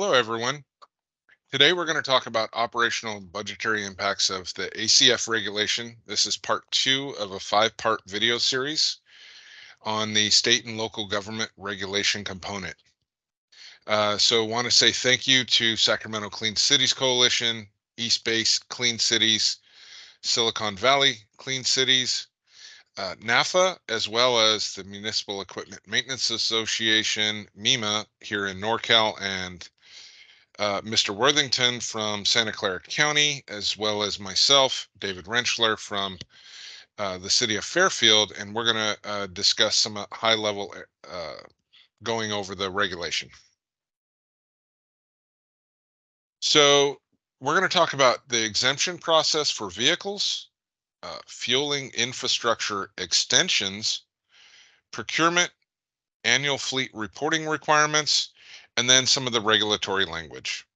Hello, everyone. Today we're going to talk about operational budgetary impacts of the ACF regulation. This is part two of a five-part video series on the state and local government regulation component. Uh, so want to say thank you to Sacramento Clean Cities Coalition, East Bay Clean Cities, Silicon Valley Clean Cities, uh, NAFA, as well as the Municipal Equipment Maintenance Association, MEMA, here in NorCal, and uh, Mr. Worthington from Santa Clara County, as well as myself, David Rentschler from uh, the city of Fairfield, and we're going to uh, discuss some uh, high level going over the regulation. So we're going to talk about the exemption process for vehicles, uh, fueling infrastructure extensions, procurement, annual fleet reporting requirements, and then some of the regulatory language.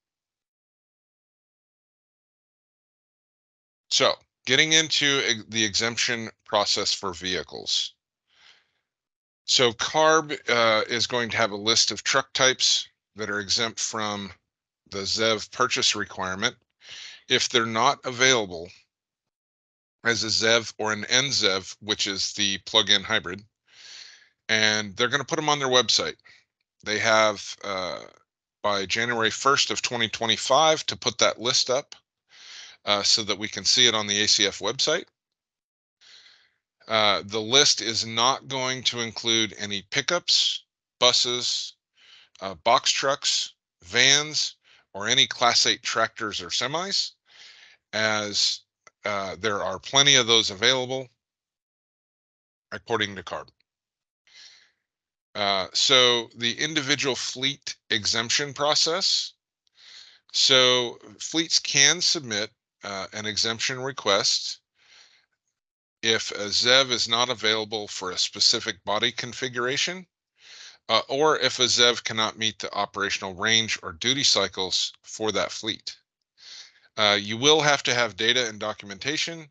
So getting into the exemption process for vehicles. So CARB uh, is going to have a list of truck types that are exempt from the ZEV purchase requirement. If they're not available, as a ZEV or an NZEV, which is the plug-in hybrid. And they're going to put them on their website. They have uh, by January 1st of 2025 to put that list up uh, so that we can see it on the ACF website. Uh, the list is not going to include any pickups, buses, uh, box trucks, vans, or any Class 8 tractors or semis, as uh, there are plenty of those available, according to CARB. Uh, so the individual fleet exemption process. So fleets can submit uh, an exemption request if a ZEV is not available for a specific body configuration, uh, or if a ZEV cannot meet the operational range or duty cycles for that fleet. Uh, you will have to have data and documentation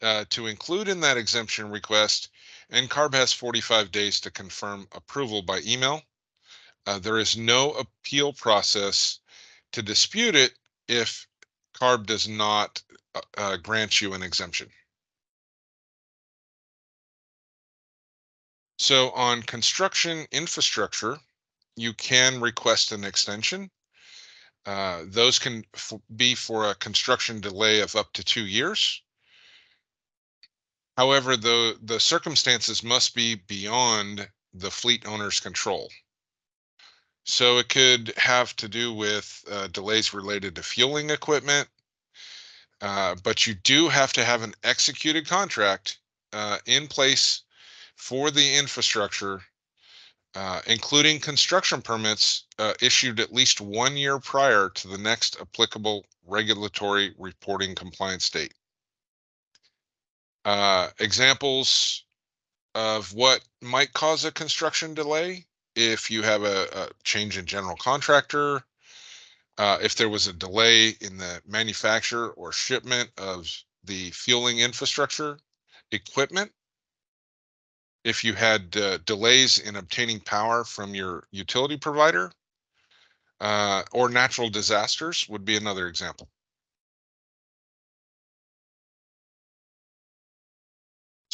uh, to include in that exemption request, and CARB has 45 days to confirm approval by email. Uh, there is no appeal process to dispute it if CARB does not uh, uh, grant you an exemption. So on construction infrastructure, you can request an extension. Uh, those can be for a construction delay of up to two years. However, the, the circumstances must be beyond the fleet owner's control. So it could have to do with uh, delays related to fueling equipment, uh, but you do have to have an executed contract uh, in place for the infrastructure uh, including construction permits uh, issued at least one year prior to the next applicable regulatory reporting compliance date. Uh, examples of what might cause a construction delay if you have a, a change in general contractor, uh, if there was a delay in the manufacture or shipment of the fueling infrastructure equipment, if you had uh, delays in obtaining power from your utility provider, uh, or natural disasters would be another example.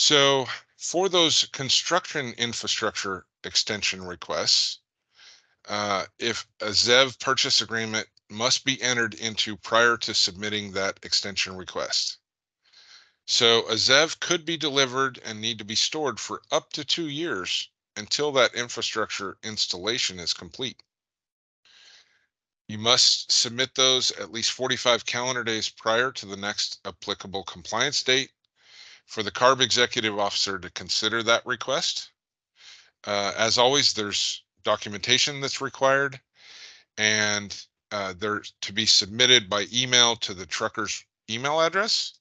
So for those construction infrastructure extension requests, uh, if a ZEV purchase agreement must be entered into prior to submitting that extension request. So a ZEV could be delivered and need to be stored for up to two years until that infrastructure installation is complete. You must submit those at least 45 calendar days prior to the next applicable compliance date for the CARB executive officer to consider that request. Uh, as always, there's documentation that's required and uh, they're to be submitted by email to the TRUCRS email address.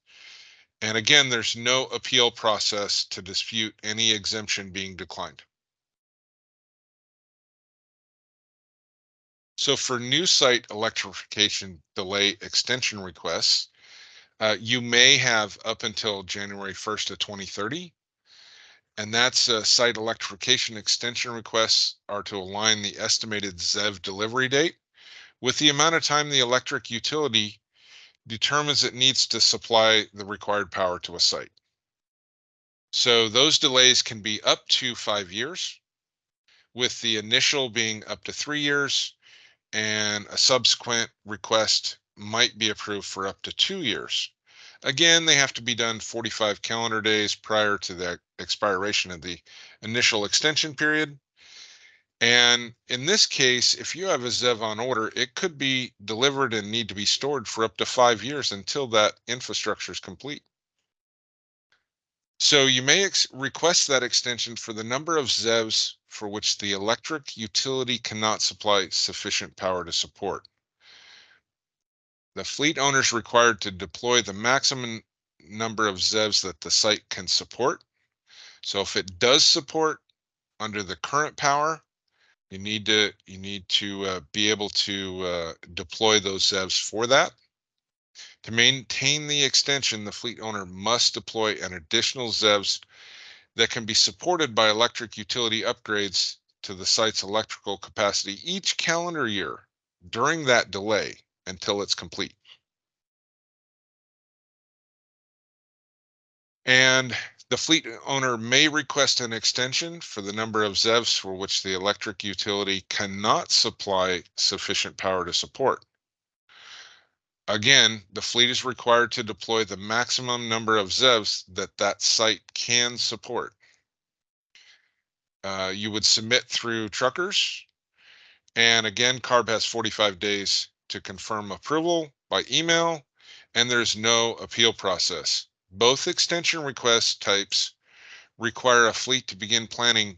And again, there's no appeal process to dispute any exemption being declined. So for new site electrification delay extension requests, uh, you may have up until January 1st of 2030. And that's uh, site electrification extension requests are to align the estimated ZEV delivery date with the amount of time the electric utility determines it needs to supply the required power to a site. So those delays can be up to five years, with the initial being up to three years, and a subsequent request might be approved for up to two years. Again, they have to be done 45 calendar days prior to the expiration of the initial extension period. And in this case, if you have a ZEV on order, it could be delivered and need to be stored for up to five years until that infrastructure is complete. So you may request that extension for the number of ZEVs for which the electric utility cannot supply sufficient power to support. The fleet owner is required to deploy the maximum number of ZEVs that the site can support. So if it does support under the current power, you need to you need to uh, be able to uh, deploy those ZEVs for that. To maintain the extension, the fleet owner must deploy an additional ZEVs that can be supported by electric utility upgrades to the site's electrical capacity each calendar year during that delay until it's complete. And the fleet owner may request an extension for the number of ZEVs for which the electric utility cannot supply sufficient power to support. Again, the fleet is required to deploy the maximum number of ZEVs that that site can support. Uh, you would submit through TRUCRS. And again, CARB has 45 days to confirm approval by email, and there's no appeal process. Both extension request types require a fleet to begin planning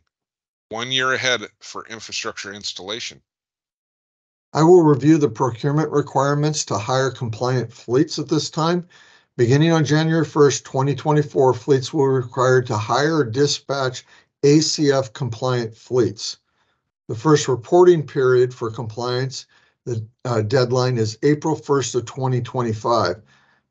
one year ahead for infrastructure installation. I will review the procurement requirements to hire compliant fleets at this time. Beginning on January 1st, 2024, fleets will be required to hire or dispatch ACF compliant fleets. The first reporting period for compliance, the uh, deadline is April 1st of 2025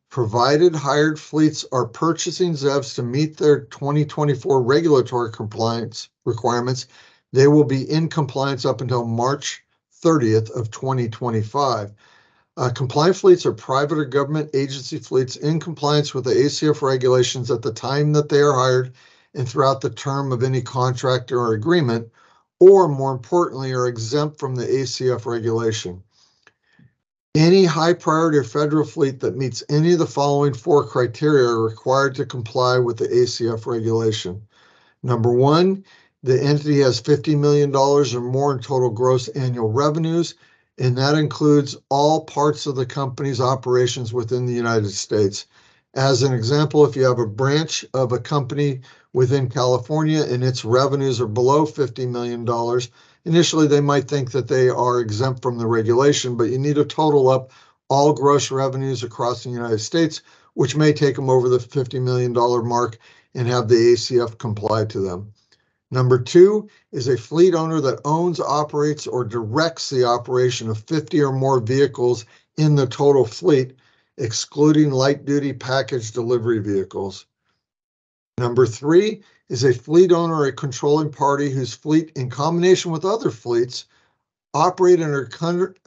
provided hired fleets are purchasing ZEVs to meet their 2024 regulatory compliance requirements, they will be in compliance up until March 30th of 2025. Uh, compliant fleets are private or government agency fleets in compliance with the ACF regulations at the time that they are hired and throughout the term of any contract or agreement, or more importantly, are exempt from the ACF regulation. Any high priority or federal fleet that meets any of the following four criteria are required to comply with the ACF regulation. Number one, the entity has $50 million or more in total gross annual revenues, and that includes all parts of the company's operations within the United States. As an example, if you have a branch of a company within California and its revenues are below $50 million, initially they might think that they are exempt from the regulation, but you need to total up all gross revenues across the United States, which may take them over the $50 million mark and have the ACF comply to them. Number two is a fleet owner that owns, operates, or directs the operation of 50 or more vehicles in the total fleet, excluding light duty package delivery vehicles. Number three is a fleet owner a controlling party whose fleet, in combination with other fleets, operate under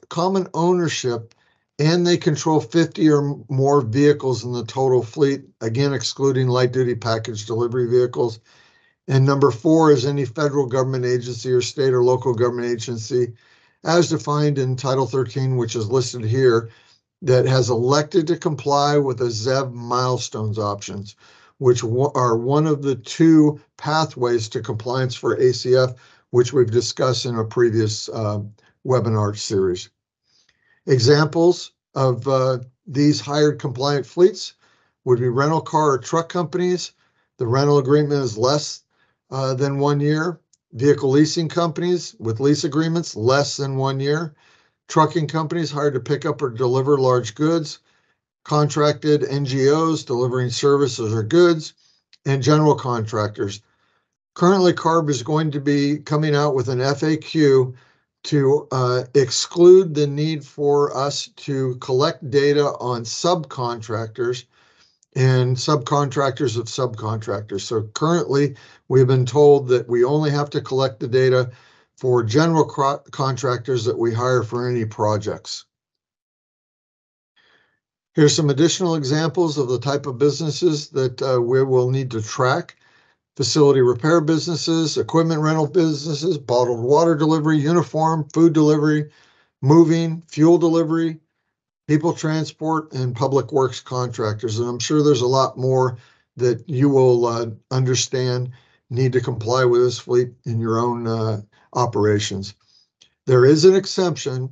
common ownership and they control 50 or more vehicles in the total fleet, again, excluding light duty package delivery vehicles. And number four is any federal government agency or state or local government agency, as defined in Title 13, which is listed here, that has elected to comply with the ZEV milestones options which are one of the two pathways to compliance for ACF, which we've discussed in a previous uh, webinar series. Examples of uh, these hired compliant fleets would be rental car or truck companies. The rental agreement is less uh, than one year. Vehicle leasing companies with lease agreements less than one year. Trucking companies hired to pick up or deliver large goods contracted NGOs delivering services or goods, and general contractors. Currently, CARB is going to be coming out with an FAQ to uh, exclude the need for us to collect data on subcontractors and subcontractors of subcontractors. So currently, we've been told that we only have to collect the data for general contractors that we hire for any projects. Here's some additional examples of the type of businesses that uh, we will need to track. Facility repair businesses, equipment rental businesses, bottled water delivery, uniform, food delivery, moving, fuel delivery, people transport, and public works contractors. And I'm sure there's a lot more that you will uh, understand need to comply with this fleet in your own uh, operations. There is an exception,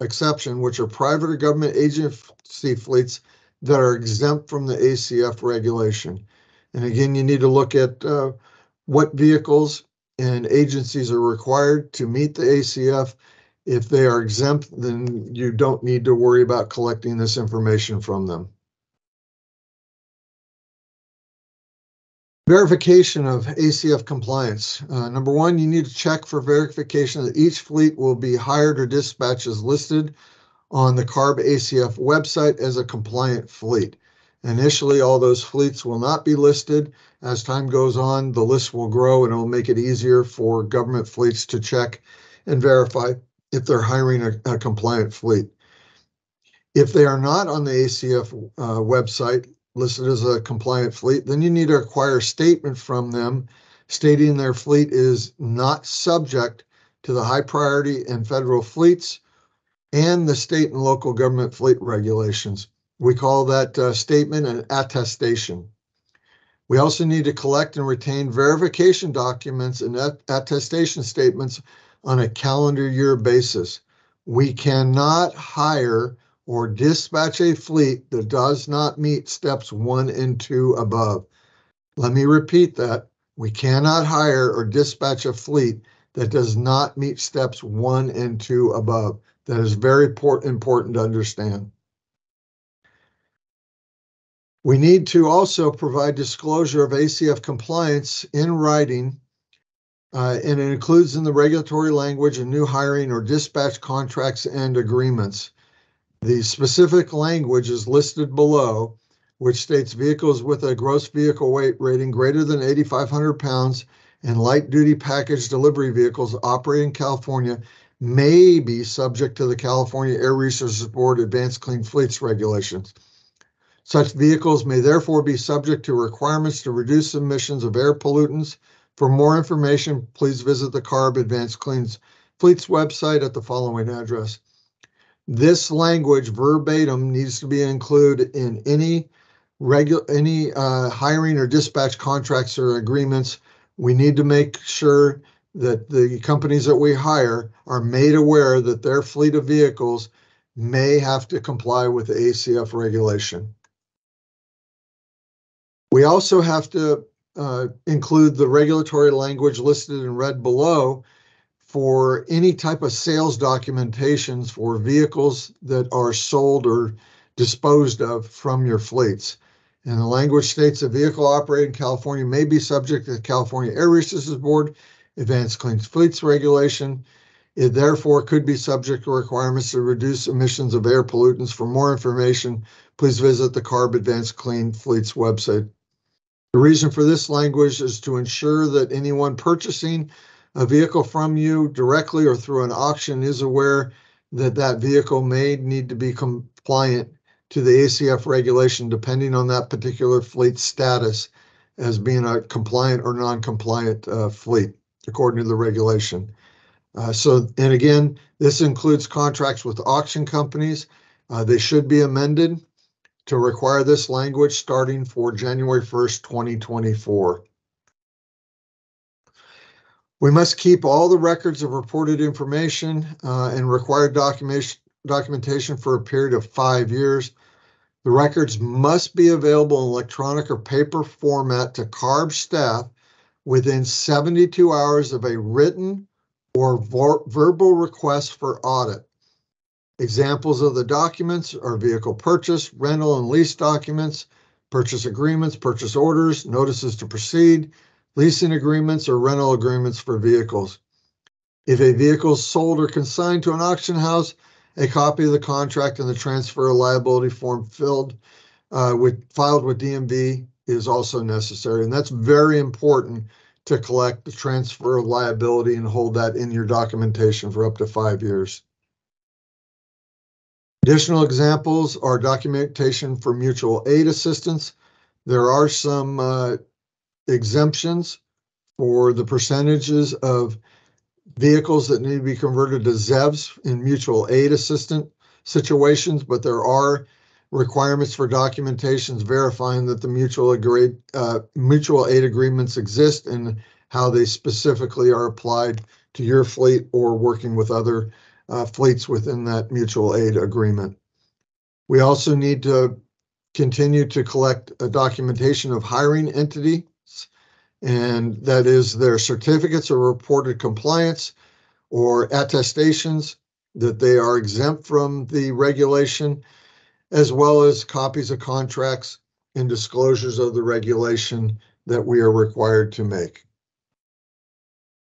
exception, which are private or government agency fleets that are exempt from the ACF regulation. And again, you need to look at uh, what vehicles and agencies are required to meet the ACF. If they are exempt, then you don't need to worry about collecting this information from them. Verification of ACF compliance. Uh, number one, you need to check for verification that each fleet will be hired or dispatched as listed on the CARB ACF website as a compliant fleet. Initially, all those fleets will not be listed. As time goes on, the list will grow and it'll make it easier for government fleets to check and verify if they're hiring a, a compliant fleet. If they are not on the ACF uh, website, listed as a compliant fleet, then you need to acquire a statement from them stating their fleet is not subject to the high priority and federal fleets and the state and local government fleet regulations. We call that uh, statement an attestation. We also need to collect and retain verification documents and attestation statements on a calendar year basis. We cannot hire or dispatch a fleet that does not meet steps one and two above. Let me repeat that. We cannot hire or dispatch a fleet that does not meet steps one and two above. That is very important to understand. We need to also provide disclosure of ACF compliance in writing, uh, and it includes in the regulatory language and new hiring or dispatch contracts and agreements. The specific language is listed below, which states vehicles with a gross vehicle weight rating greater than 8,500 pounds and light duty package delivery vehicles operating in California may be subject to the California Air Resources Board Advanced Clean Fleets regulations. Such vehicles may therefore be subject to requirements to reduce emissions of air pollutants. For more information, please visit the CARB Advanced Clean Fleets website at the following address. This language verbatim needs to be included in any regular any uh, hiring or dispatch contracts or agreements. We need to make sure that the companies that we hire are made aware that their fleet of vehicles may have to comply with the ACF regulation. We also have to uh, include the regulatory language listed in red below for any type of sales documentations for vehicles that are sold or disposed of from your fleets. And the language states a vehicle operating in California may be subject to the California Air Resources Board Advanced Clean Fleets Regulation. It therefore could be subject to requirements to reduce emissions of air pollutants. For more information, please visit the CARB Advanced Clean Fleets website. The reason for this language is to ensure that anyone purchasing a vehicle from you directly or through an auction is aware that that vehicle may need to be compliant to the ACF regulation depending on that particular fleet status as being a compliant or non-compliant uh, fleet according to the regulation. Uh, so, and again, this includes contracts with auction companies. Uh, they should be amended to require this language starting for January 1st, 2024. We must keep all the records of reported information uh, and required documentation documentation for a period of five years. The records must be available in electronic or paper format to CARB staff within 72 hours of a written or verbal request for audit. Examples of the documents are vehicle purchase, rental and lease documents, purchase agreements, purchase orders, notices to proceed, leasing agreements or rental agreements for vehicles. If a vehicle is sold or consigned to an auction house, a copy of the contract and the transfer of liability form filled uh, with filed with DMV is also necessary, and that's very important to collect the transfer of liability and hold that in your documentation for up to five years. Additional examples are documentation for mutual aid assistance. There are some uh, exemptions for the percentages of vehicles that need to be converted to ZEVs in mutual aid assistant situations, but there are requirements for documentations verifying that the mutual agreed, uh, mutual aid agreements exist and how they specifically are applied to your fleet or working with other uh, fleets within that mutual aid agreement. We also need to continue to collect a documentation of hiring entities, and that is their certificates of reported compliance or attestations that they are exempt from the regulation as well as copies of contracts and disclosures of the regulation that we are required to make.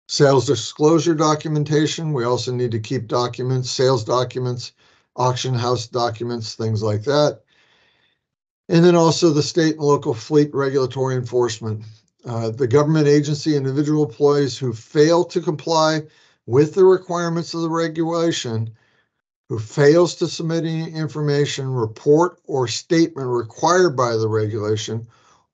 Sales disclosure documentation, we also need to keep documents, sales documents, auction house documents, things like that. And then also the state and local fleet regulatory enforcement. Uh, the government agency individual employees who fail to comply with the requirements of the regulation who fails to submit any information, report, or statement required by the regulation,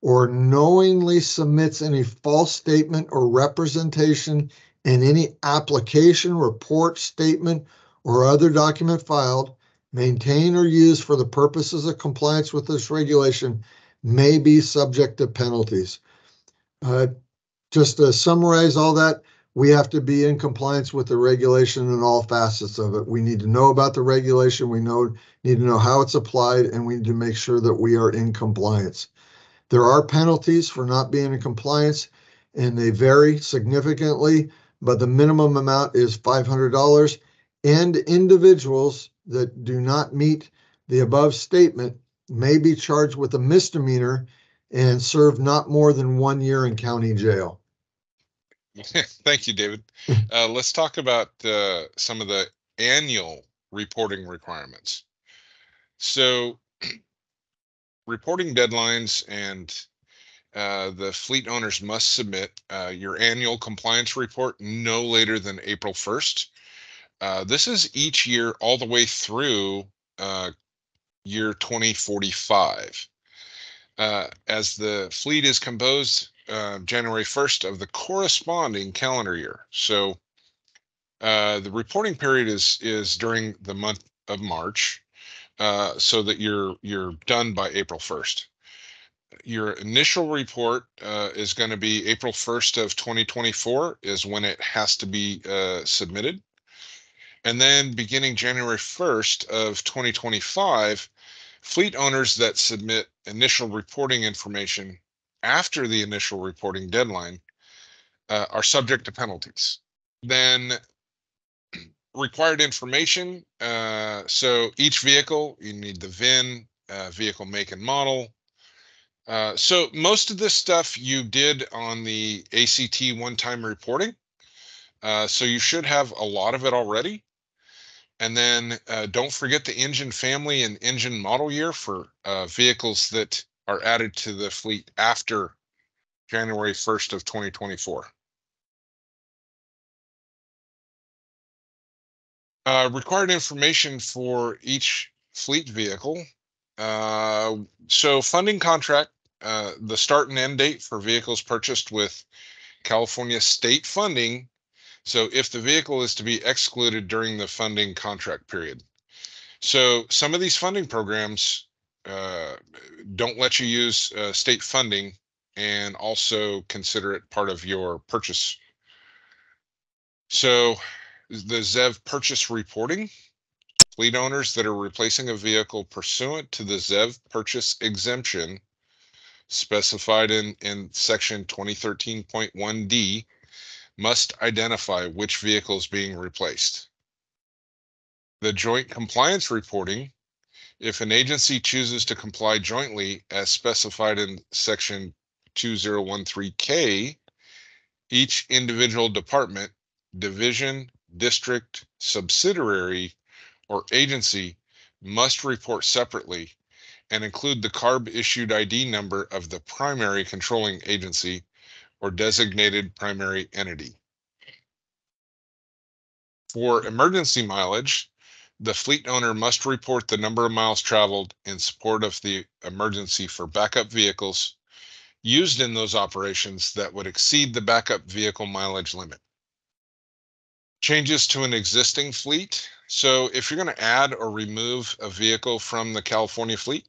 or knowingly submits any false statement or representation in any application, report, statement, or other document filed, maintained or used for the purposes of compliance with this regulation may be subject to penalties. Uh, just to summarize all that, we have to be in compliance with the regulation in all facets of it. We need to know about the regulation. We know need to know how it's applied, and we need to make sure that we are in compliance. There are penalties for not being in compliance, and they vary significantly, but the minimum amount is $500. And individuals that do not meet the above statement may be charged with a misdemeanor and serve not more than one year in county jail. Thank you, David. Uh, let's talk about uh, some of the annual reporting requirements. So, reporting deadlines and uh, the fleet owners must submit uh, your annual compliance report no later than April 1st. Uh, this is each year all the way through uh, year 2045. As the fleet is composed uh, January 1st of the corresponding calendar year. So uh, the reporting period is is during the month of March, uh, so that you're you're done by April 1st. Your initial report uh, is going to be April 1st of 2024 is when it has to be uh, submitted. And then beginning January 1st of 2025, fleet owners that submit initial reporting information after the initial reporting deadline uh, are subject to penalties. Then required information. Uh, so each vehicle, you need the VIN, uh, vehicle make and model. Uh, so most of this stuff you did on the ACT one-time reporting. Uh, so you should have a lot of it already. And then uh, don't forget the engine family and engine model year for vehicles that are added to the fleet after January 1st of 2024. Uh, required information for each fleet vehicle. Uh, so funding contract, uh, the start and end date for vehicles purchased with California state funding. So if the vehicle is to be excluded during the funding contract period. So some of these funding programs uh, don't let you use uh, state funding and also consider it part of your purchase. So the ZEV purchase reporting, fleet owners that are replacing a vehicle pursuant to the ZEV purchase exemption specified in, in section 2013.1D must identify which vehicle is being replaced. The joint compliance reporting if an agency chooses to comply jointly as specified in section 2013K, each individual department, division, district, subsidiary, or agency must report separately and include the CARB issued ID number of the primary controlling agency or designated primary entity. For emergency mileage, the fleet owner must report the number of miles traveled in support of the emergency for backup vehicles used in those operations that would exceed the backup vehicle mileage limit. Changes to an existing fleet. So if you're going to add or remove a vehicle from the California fleet,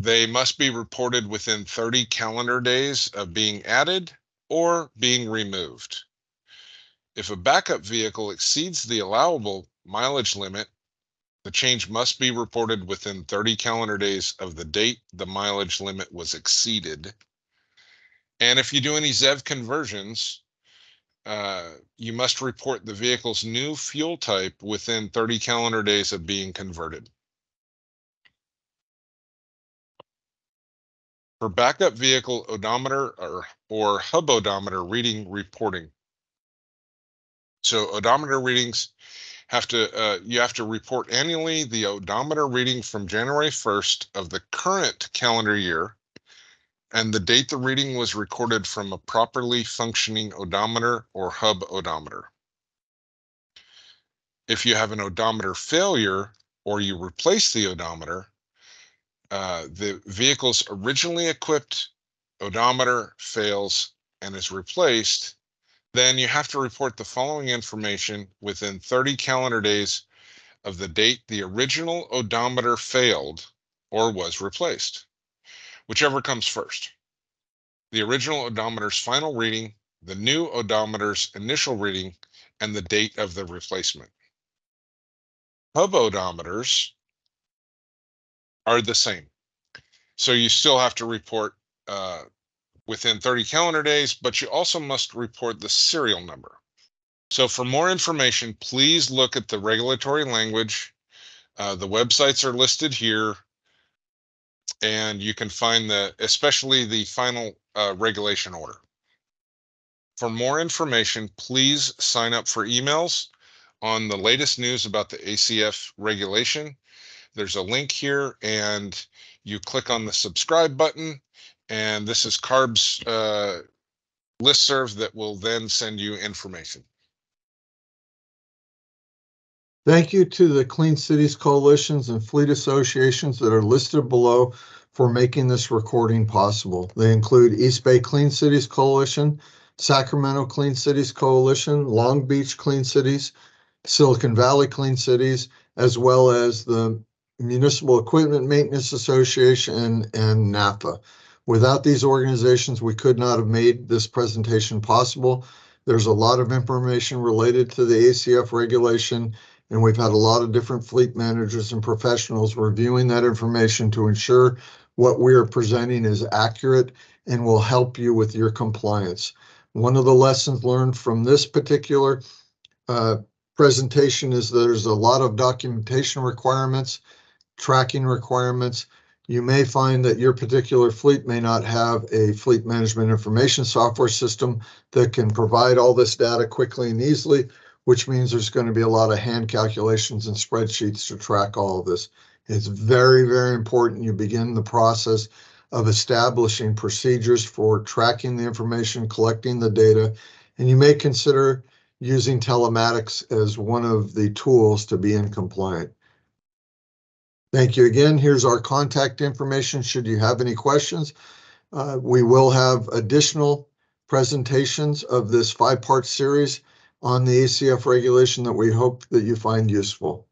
they must be reported within 30 calendar days of being added or being removed. If a backup vehicle exceeds the allowable mileage limit, the change must be reported within 30 calendar days of the date the mileage limit was exceeded. And if you do any ZEV conversions, uh, you must report the vehicle's new fuel type within 30 calendar days of being converted. For backup vehicle odometer or, or hub odometer reading reporting. So odometer readings have to, uh, you have to report annually the odometer reading from January 1st of the current calendar year and the date the reading was recorded from a properly functioning odometer or hub odometer. If you have an odometer failure or you replace the odometer, uh, the vehicle's originally equipped odometer fails and is replaced, then you have to report the following information within 30 calendar days of the date the original odometer failed or was replaced, whichever comes first. The original odometer's final reading, the new odometer's initial reading, and the date of the replacement. Hub odometers are the same. So you still have to report uh, within 30 calendar days, but you also must report the serial number. So for more information, please look at the regulatory language. Uh, the websites are listed here. And you can find the, especially the final uh, regulation order. For more information, please sign up for emails on the latest news about the ACF regulation there's a link here and you click on the subscribe button and this is CARB's uh, listserv that will then send you information. Thank you to the Clean Cities Coalitions and Fleet Associations that are listed below for making this recording possible. They include East Bay Clean Cities Coalition, Sacramento Clean Cities Coalition, Long Beach Clean Cities, Silicon Valley Clean Cities, as well as the Municipal Equipment Maintenance Association, and NAFA. Without these organizations, we could not have made this presentation possible. There's a lot of information related to the ACF regulation, and we've had a lot of different fleet managers and professionals reviewing that information to ensure what we are presenting is accurate and will help you with your compliance. One of the lessons learned from this particular uh, presentation is there's a lot of documentation requirements tracking requirements. You may find that your particular fleet may not have a fleet management information software system that can provide all this data quickly and easily, which means there's going to be a lot of hand calculations and spreadsheets to track all of this. It's very, very important you begin the process of establishing procedures for tracking the information, collecting the data, and you may consider using telematics as one of the tools to be in compliant. Thank you again. Here's our contact information should you have any questions. Uh, we will have additional presentations of this five-part series on the ACF regulation that we hope that you find useful.